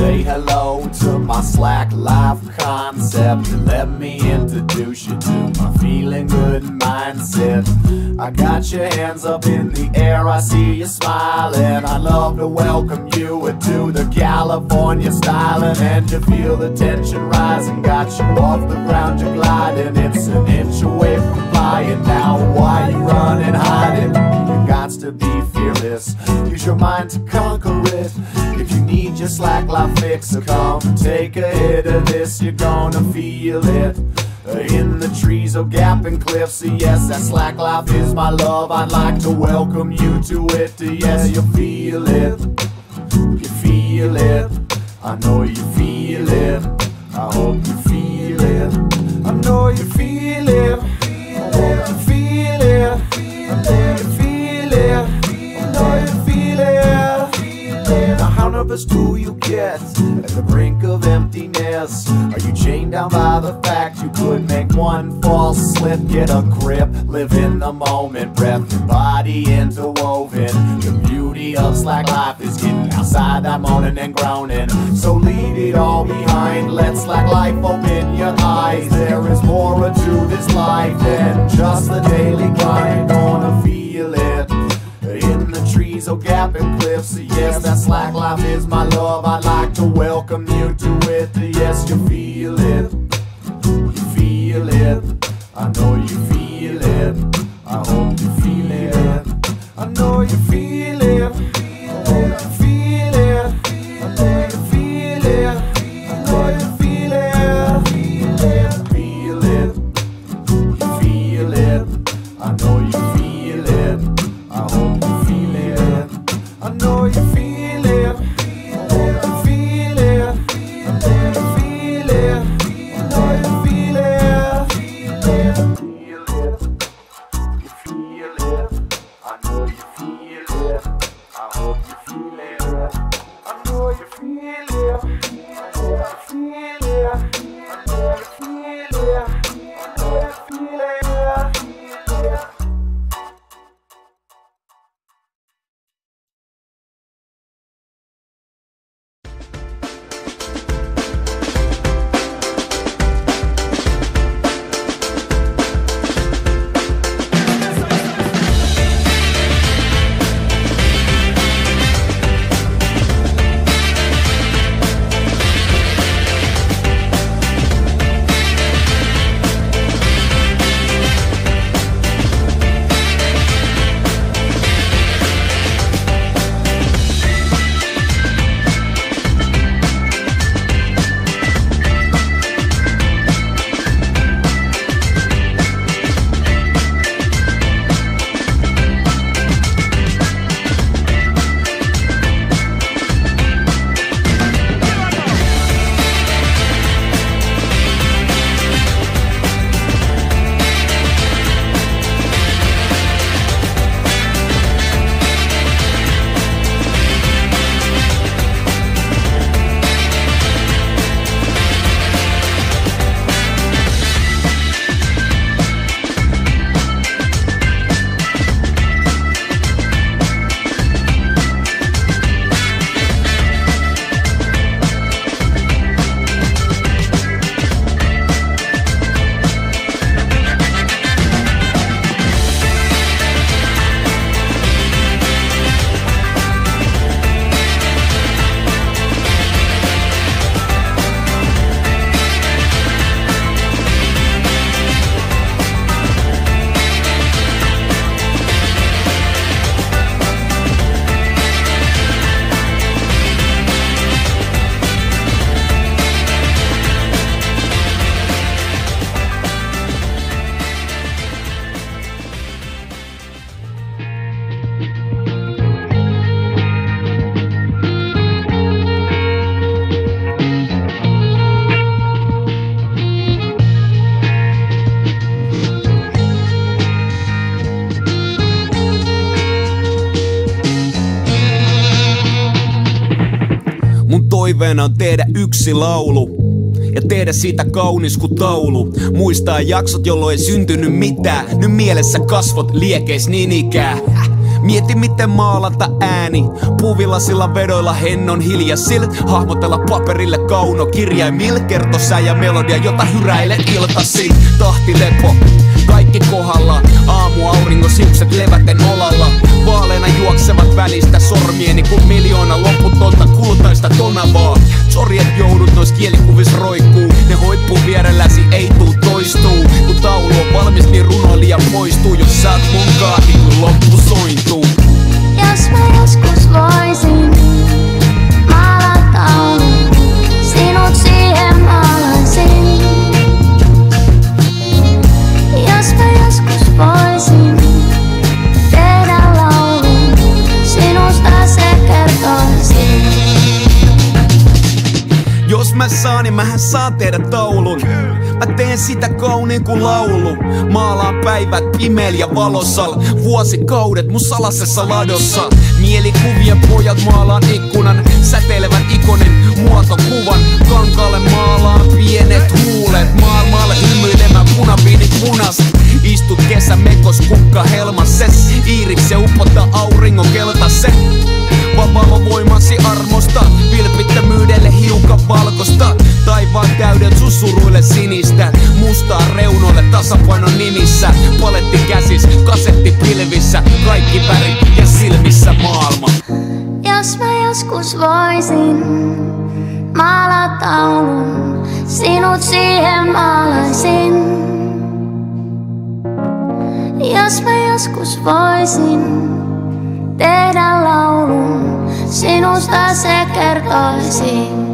Say hello to my slack life concept. Let me introduce you to my feeling good mindset. I got your hands up in the air, I see you smiling. I love to welcome you into the California styling. And you feel the tension rising, got you off the ground, you're gliding. It's an inch away from flying now. Why you running, hiding? You got to be fearless. Use your mind to conquer it. Need slack life fix, come take a hit of this. You're gonna feel it. In the trees of gap and cliffs, yes, that slack life is my love. I'd like to welcome you to it. Yes, you feel it. You feel it. I know you feel it. I hope you feel it. I know you feel it. I hope you feel Nervous do you get at the brink of emptiness? Are you chained down by the fact you could make one false slip? Get a grip, live in the moment, breath your body interwoven. The beauty of slack life is getting outside that moaning and groaning. So leave it all behind, let slack life open your eyes. There is more to this life than just the daily grind. It in the trees, gap and cliffs. Yes, that slack life is my love. I'd like to welcome you to it. Yes, you feel know toiveena on tehdä yksi laulu ja tehdä siitä kaunis kuin taulu. Muistaa jaksot, jolloin ei syntynyt mitään. Nyt mielessä kasvot liekeis niin ikään. Mieti miten maalata ääni Puuvillasilla vedoilla hennon hiljaisil Hahmotella paperille kauno kirjaimil ja melodia jota hyräile iltasi Tahti lepo kaikki kohdalla. Aamu aurinko siukset leväten olalla Vaaleena juoksevat välistä sormieni Kun miljoona loputonta kultaista tonavaa. Sori et joudut nois kielikuvis roikkuu. Ne hoippuu vierelläsi ei tuu toistuu saan, tehdä taulun Mä teen sitä kauniin kuin laulu. Maalaan päivät pimeellä ja valossa. Vuosikaudet mun salasessa ladossa. Mielikuvien pojat maalaan ikkunan. Säteilevän ikonin muotokuvan. Kankaalle maalaan pienet huulet. Maailmalle hymyilemään punaviinit punas Istut kesämekos kukka helmasses. Iirikse upottaa auringon keltasen Paletti käsis, kasetti pilvissä Kaikki värit ja silmissä maailma Jos mä joskus voisin maalata taulun, sinut siihen maalaisin. Jos mä joskus voisin tehdä laulun, sinusta se kertoisi.